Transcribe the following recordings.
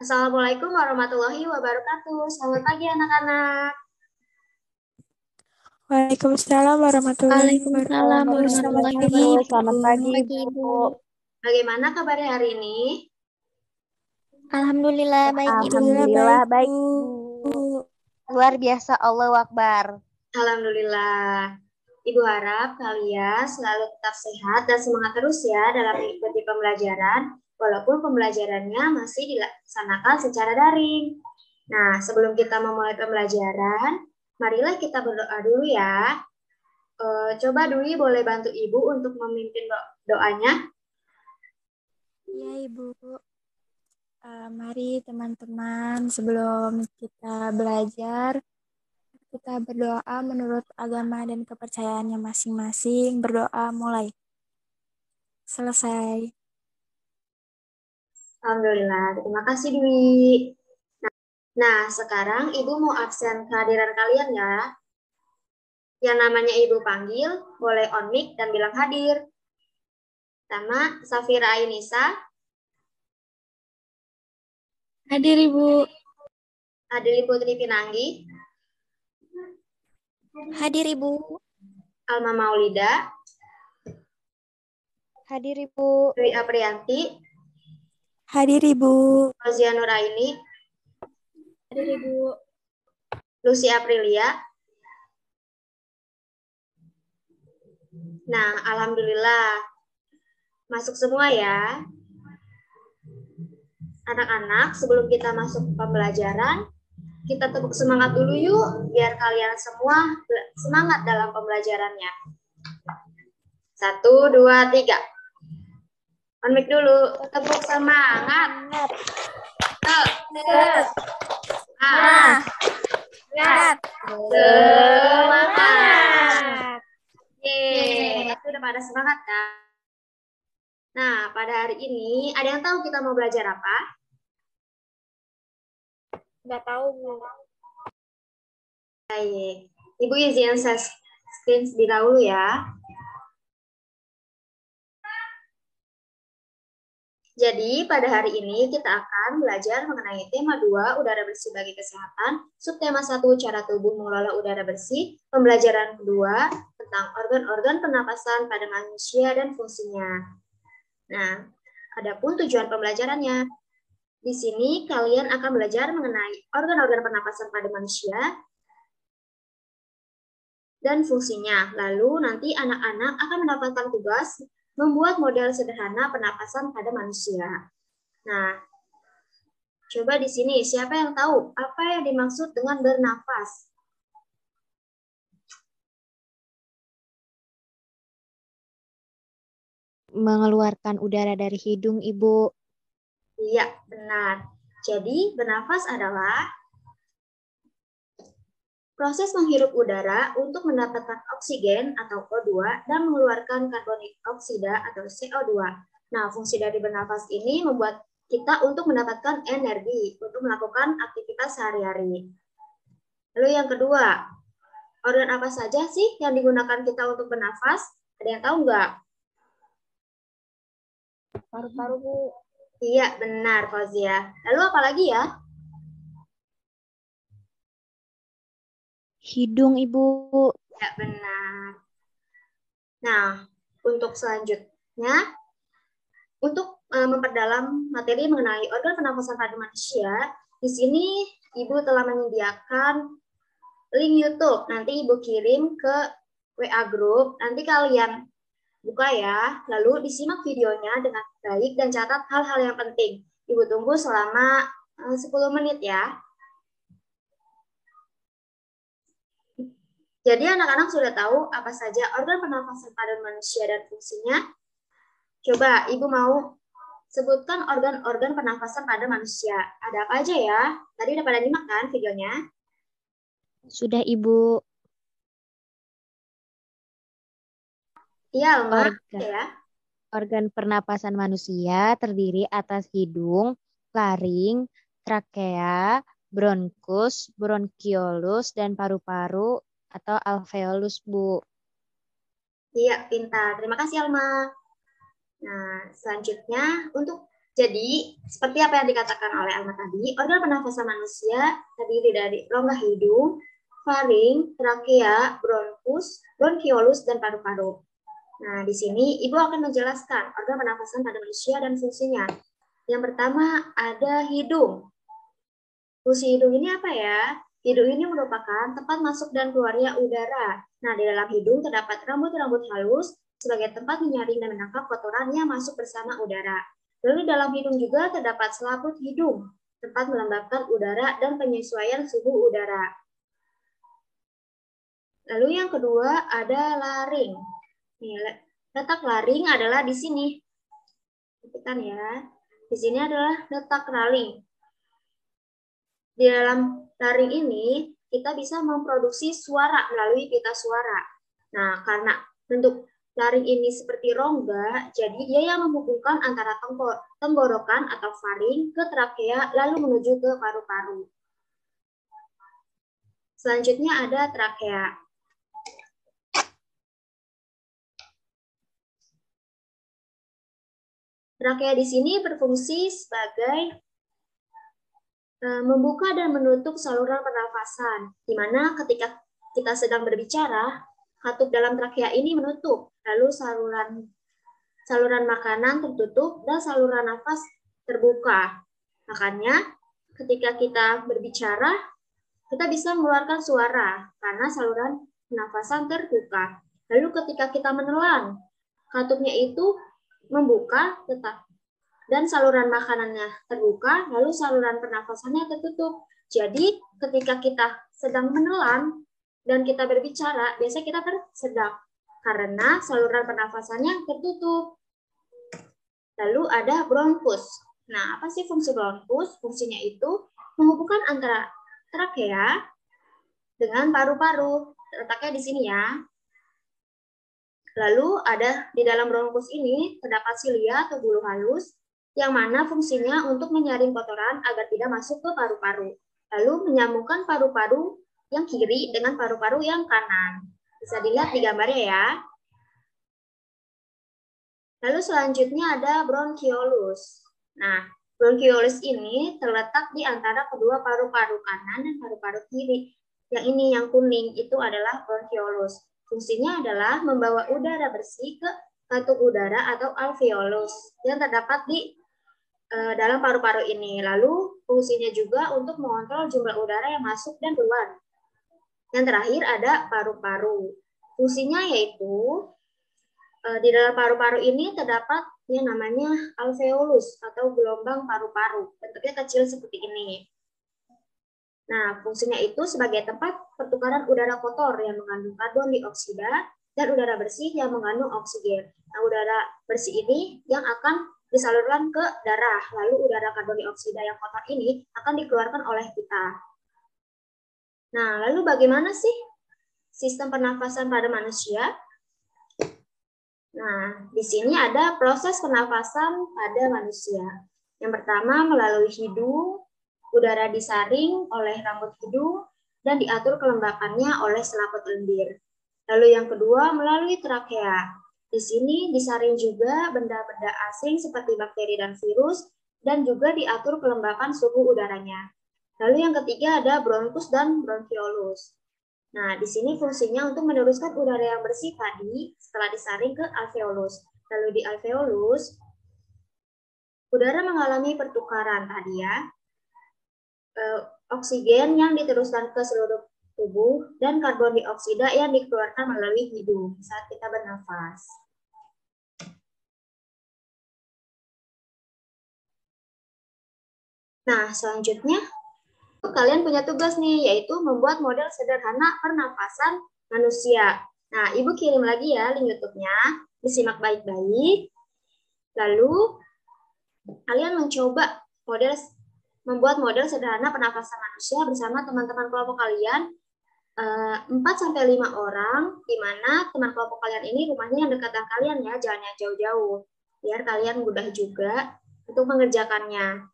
Assalamualaikum warahmatullahi wabarakatuh. Selamat pagi anak-anak. Waalaikumsalam warahmatullahi Waalaikumsalam wabarakatuh. Selamat pagi, wabarakatuh. Selamat pagi, Pagi, Bu. Ibu. Bagaimana kabar hari ini? Alhamdulillah baik Ibu. Alhamdulillah baik. Luar biasa, Allah Akbar. Alhamdulillah. Ibu harap kalian selalu tetap sehat dan semangat terus ya dalam mengikuti pembelajaran, walaupun pembelajarannya masih dilaksanakan secara daring. Nah, sebelum kita memulai pembelajaran, marilah kita berdoa dulu ya. Eh, coba Dwi boleh bantu Ibu untuk memimpin do- doanya? Ya, Ibu. Eh, mari teman-teman sebelum kita belajar, kita berdoa menurut agama dan kepercayaannya masing-masing. Berdoa mulai. Selesai. Alhamdulillah, terima kasih Dwi. Nah, nah, sekarang Ibu mau absen kehadiran kalian ya. Yang namanya Ibu panggil, boleh on mic dan bilang hadir. Sama Safira Ainisa, Hadir Ibu. Adeli Putri Pinanggi, Hadir Ibu. Alma Maulida, Hadir Ibu. Dwi Aprianti, Hadir Ibu. Rozia Nuraini, Hadir Ibu. Lucy Aprilia. Nah, Alhamdulillah. Masuk semua ya. Anak-anak, sebelum kita masuk pembelajaran, kita tepuk semangat dulu yuk, biar kalian semua semangat dalam pembelajarannya. Satu, dua, tiga. On mic dulu, tepuk semangat. Semangat. Semangat. Semangat. Yeay, itu udah pada semangat kan? Nah, pada hari ini ada yang tahu kita mau belajar apa? Nggak tahu Bu. Baik. Ibu izin saya screen dahulu ya. Jadi, pada hari ini kita akan belajar mengenai tema 2, udara bersih bagi kesehatan, subtema 1, cara tubuh mengelola udara bersih, pembelajaran kedua tentang organ-organ pernapasan pada manusia dan fungsinya. Nah, adapun tujuan pembelajarannya. Di sini kalian akan belajar mengenai organ-organ pernapasan pada manusia dan fungsinya. Lalu nanti anak-anak akan mendapatkan tugas membuat model sederhana pernapasan pada manusia. Nah, coba di sini siapa yang tahu apa yang dimaksud dengan bernafas? Mengeluarkan udara dari hidung, Ibu. Iya, benar. Jadi, bernafas adalah proses menghirup udara untuk mendapatkan oksigen atau O2 dan mengeluarkan karbon dioksida atau CO2. Nah, fungsi dari bernafas ini membuat kita untuk mendapatkan energi untuk melakukan aktivitas sehari-hari. Lalu yang kedua, organ apa saja sih yang digunakan kita untuk bernafas? Ada yang tahu nggak? Paru-paru Bu. Iya, benar, Fauzia. Lalu apa lagi ya? Hidung, Ibu. Ya, benar. Nah, untuk selanjutnya, untuk eh, memperdalam materi mengenai organ pernafasan pada manusia, di sini Ibu telah menyediakan link YouTube. Nanti Ibu kirim ke WA group. Nanti kalian buka ya, lalu disimak videonya dengan baik dan catat hal-hal yang penting. Ibu tunggu selama eh, 10 menit ya. Jadi anak-anak sudah tahu apa saja organ pernafasan pada manusia dan fungsinya. Coba Ibu mau sebutkan organ-organ pernafasan pada manusia. Ada apa aja ya? Tadi udah pada nyimak kan videonya? Sudah, Ibu. Iya, Alma. Organ. Ya. Organ pernapasan manusia terdiri atas hidung, laring, trakea, bronkus, bronkiolus, dan paru-paru atau alveolus, Bu. Iya, pintar. Terima kasih, Alma. Nah, selanjutnya untuk Jadi, seperti apa yang dikatakan oleh Alma tadi, organ pernafasan manusia terdiri dari rongga hidung, faring, trakea, bronkus, bronkiolus, dan paru-paru. Nah, di sini Ibu akan menjelaskan organ pernafasan pada manusia dan fungsinya. Yang pertama ada hidung. Fungsi hidung ini apa ya? Hidung ini merupakan tempat masuk dan keluarnya udara. Nah, di dalam hidung terdapat rambut-rambut halus sebagai tempat menyaring dan menangkap kotoran yang masuk bersama udara. Lalu dalam hidung juga terdapat selaput hidung, tempat melembabkan udara dan penyesuaian suhu udara. Lalu yang kedua ada laring. Nih, letak laring adalah di sini. Perhatikan ya. Di sini adalah letak laring. Di dalam laring ini, kita bisa memproduksi suara melalui pita suara. Nah, karena bentuk laring ini seperti rongga, jadi dia yang menghubungkan antara tenggorokan atau faring ke trakea lalu menuju ke paru-paru. Selanjutnya ada trakea. Trakea di sini berfungsi sebagai membuka dan menutup saluran pernafasan, di mana ketika kita sedang berbicara, katup dalam trakea ini menutup, lalu saluran saluran makanan tertutup dan saluran nafas terbuka. Makanya ketika kita berbicara, kita bisa mengeluarkan suara karena saluran pernafasan terbuka. Lalu ketika kita menelan, katupnya itu membuka tetap dan saluran makanannya terbuka, lalu saluran pernafasannya tertutup. Jadi ketika kita sedang menelan dan kita berbicara, biasanya kita tersedak karena saluran pernafasannya tertutup. Lalu ada bronkus. Nah, apa sih fungsi bronkus? Fungsinya itu menghubungkan antara trakea dengan paru-paru. Letaknya di sini ya. Lalu ada di dalam bronkus ini terdapat silia atau bulu halus yang mana fungsinya untuk menyaring kotoran agar tidak masuk ke paru-paru. Lalu menyambungkan paru-paru yang kiri dengan paru-paru yang kanan. Bisa dilihat di gambarnya ya. Lalu selanjutnya ada bronchiolus. Nah, bronchiolus ini terletak di antara kedua paru-paru kanan dan paru-paru kiri. Yang ini yang kuning itu adalah bronchiolus. Fungsinya adalah membawa udara bersih ke katup udara atau alveolus yang terdapat di uh, dalam paru-paru ini. Lalu fungsinya juga untuk mengontrol jumlah udara yang masuk dan keluar. Yang terakhir ada paru-paru. Fungsinya yaitu uh, di dalam paru-paru ini terdapat yang namanya alveolus atau gelombang paru-paru. Bentuknya kecil seperti ini. Nah, fungsinya itu sebagai tempat pertukaran udara kotor yang mengandung karbon dioksida dan udara bersih yang mengandung oksigen. Nah, udara bersih ini yang akan disalurkan ke darah, lalu udara karbon dioksida yang kotor ini akan dikeluarkan oleh kita. Nah, lalu bagaimana sih sistem pernafasan pada manusia? Nah, di sini ada proses pernafasan pada manusia. Yang pertama melalui hidung, udara disaring oleh rambut hidung dan diatur kelembapannya oleh selaput lendir. Lalu yang kedua melalui trakea. Di sini disaring juga benda-benda asing seperti bakteri dan virus dan juga diatur kelembapan suhu udaranya. Lalu yang ketiga ada bronkus dan bronchiolus. Nah, di sini fungsinya untuk meneruskan udara yang bersih tadi setelah disaring ke alveolus. Lalu di alveolus, udara mengalami pertukaran tadi ya, eh, oksigen yang diteruskan ke seluruh tubuh dan karbon dioksida yang dikeluarkan melalui hidung saat kita bernafas. Nah, selanjutnya kalian punya tugas nih, yaitu membuat model sederhana pernafasan manusia. Nah, Ibu kirim lagi ya link YouTube-nya, disimak baik-baik. Lalu, kalian mencoba model membuat model sederhana pernafasan manusia bersama teman-teman kelompok kalian 4 eh, sampai 5 orang di mana teman kelompok kalian ini rumahnya yang dekat dengan kalian ya, jangan jauh-jauh. Biar kalian mudah juga untuk mengerjakannya.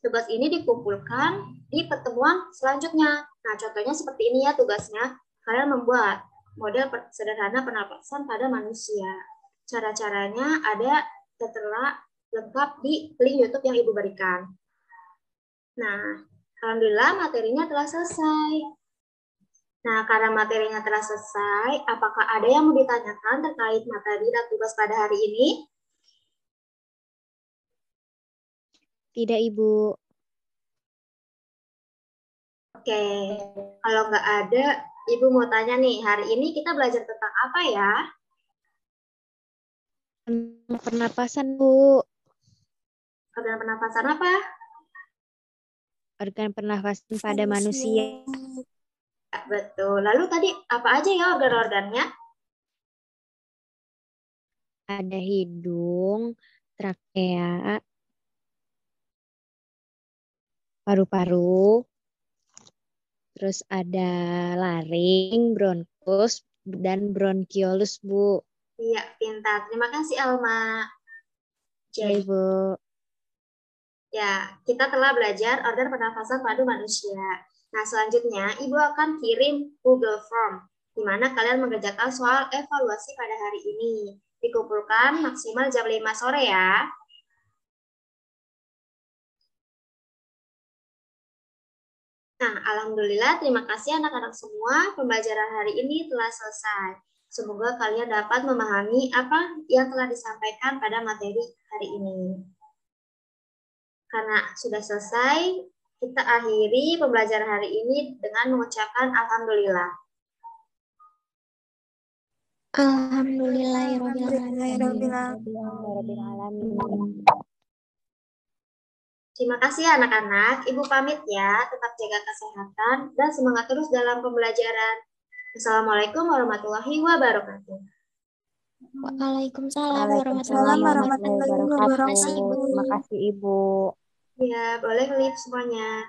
Tugas ini dikumpulkan di pertemuan selanjutnya. Nah, contohnya seperti ini ya tugasnya. Kalian membuat model sederhana pernapasan pada manusia. Cara-caranya ada tertera lengkap di link YouTube yang Ibu berikan. Nah, Alhamdulillah materinya telah selesai. Nah, karena materinya telah selesai, apakah ada yang mau ditanyakan terkait materi dan tugas pada hari ini? Tidak, Ibu. Oke, kalau nggak ada, Ibu mau tanya nih, hari ini kita belajar tentang apa ya? Pernapasan, Bu. Organ pernapasan apa? Organ pernapasan pada manusia. Ya, betul. Lalu tadi apa aja ya organ-organnya? Ada hidung, trakea, paru-paru, terus ada laring, bronkus, dan bronkiolus, Bu. Iya, pintar. Terima kasih, Alma. Jadi, Ibu. ya, kita telah belajar organ pernafasan pada manusia. Nah, selanjutnya, Ibu akan kirim Google Form, di mana kalian mengerjakan soal evaluasi pada hari ini. Dikumpulkan maksimal jam 5 sore ya. Nah, Alhamdulillah, terima kasih anak-anak semua. Pembelajaran hari ini telah selesai. Semoga kalian dapat memahami apa yang telah disampaikan pada materi hari ini. Karena sudah selesai, kita akhiri pembelajaran hari ini dengan mengucapkan Alhamdulillah. Alhamdulillahirrahmanirrahim. Terima kasih anak-anak. Ibu pamit ya. Tetap jaga kesehatan dan semangat terus dalam pembelajaran. Assalamualaikum warahmatullahi wabarakatuh. Waalaikumsalam Waalaikumsalam warahmatullahi wabarakatuh. warahmatullahi wabarakatuh. Terima kasih, Ibu. Ya, boleh live semuanya.